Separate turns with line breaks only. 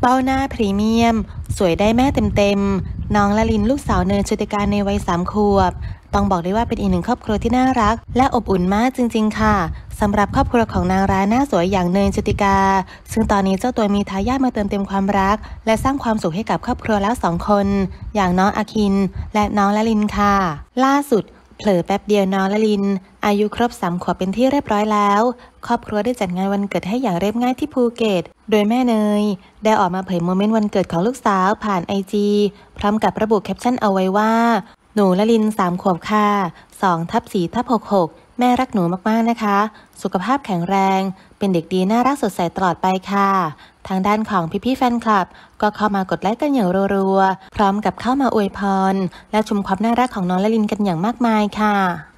เป้าหน้าพรีเมียม สวยได้แม่เต็มๆ น้องละลินลูกสาวเนยชุติการในวัยสามขวบ ต้องบอกได้ว่าเป็นอีกหนึ่งครอบครัวที่น่ารัก และอบอุ่นมากจริง ๆ ค่ะสำหรับครอบครัวของนางร้ายหน้าสวยอย่างเนยชุติกา ซึ่งตอนนี้เจ้าตัวมีทายาทมาเติมเต็มความรัก และสร้างความสุขให้กับครอบครัวแล้วสองคน อย่างน้องอาคิน และน้องละลินค่ะ ล่าสุด เผลอแป๊บเดียวน้องละลิน อายุครบสามขวบเป็นที่เรียบร้อยแล้ว ครอบครัวได้จัดงานวันเกิดให้อย่างเรียบง่ายที่ภูเก็ต โดยแม่เนย ได้ออกมาเผยโมเมนต์วันเกิดของลูกสาวผ่านไอจีพร้อมกับระบุแคปชั่นเอาไว้ว่า หนูละลินสามขวบค่ะ2ทับ4ทับ66แม่รักหนูมากๆนะคะ สุขภาพแข็งแรง เป็นเด็กดีน่ารักสดใสตลอดไปค่ะ ทางด้านของพี่ๆแฟนคลับ ก็เข้ามากดไลค์กันอย่างรัวๆ พร้อมกับเข้ามาอวยพร และชมความน่ารักของน้องละลินกันอย่างมากมายค่ะ